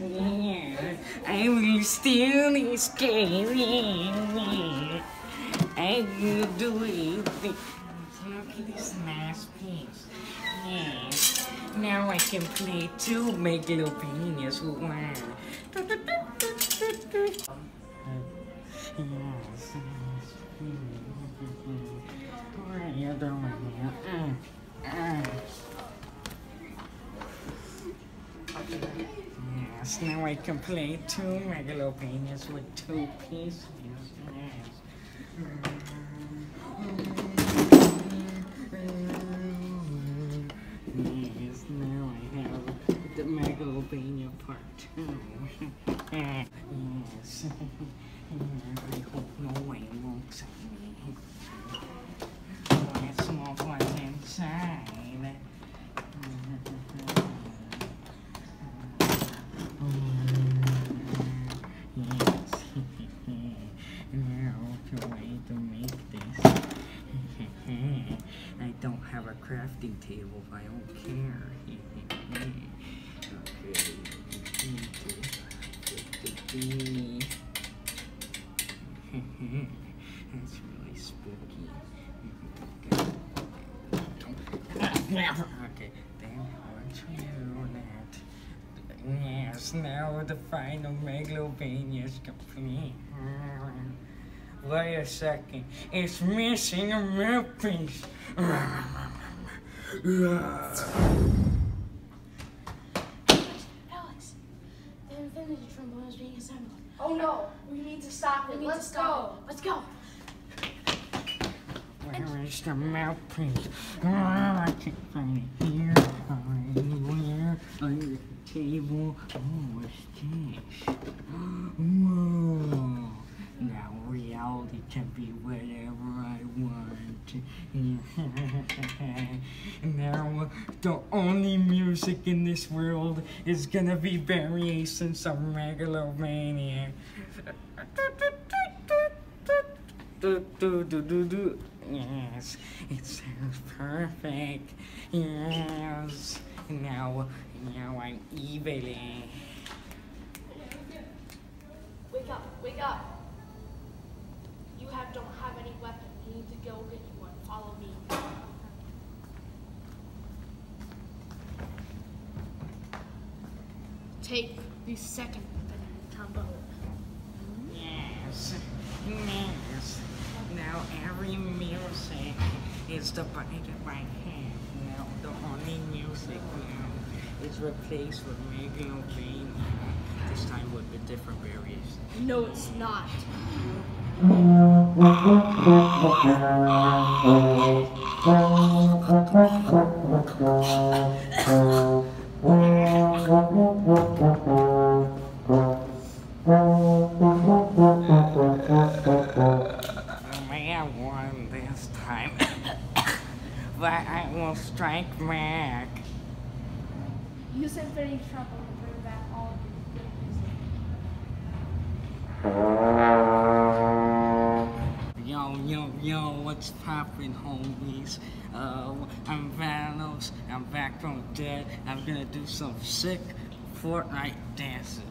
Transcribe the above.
Yeah, I will still scary. I will do it. Look at this nice piece. Yes. Now I can play two Megalovanias one. Yes. What are you doing here? Yes, now I can play two Megalovanias with two pieces. Yes. Yes, now I have the Megalovania part two. yes. I hope no one looks at me. Crafting table, but I don't care. okay. That's really spooky. okay, then once we do that, yes, now the final Megalovania is complete. Wait a second, it's missing a mouthpiece. Alex, the infinity trombone is being assembled. Oh no, we need to stop it. Let's go. it. Let's go. Where is the mouthpiece? Ah, I can't find it here or anywhere under the table. Oh, what's this? Whoa! Now reality can be whatever I want. now the only music in this world is gonna be variations of Megalovania. Do, do, do, do, do. Yes, it sounds perfect. Yes. Now, now I'm evilly. Wake up, wake up. You have don't have any weapon. You need to go get you one. Follow me. Take the second trombone. Yes, yes. Now every music is divided by hand. Now the only music now is replaced with Megalovania. This time with a different variation. No, it's not. I may have won this time, but I will strike back. Use infinity trombone to bring back all of your music. Yo, what's poppin', homies? Uh, I'm Thanos, I'm back from dead. I'm gonna do some sick Fortnite dances.